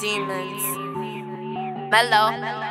demons. Mellow.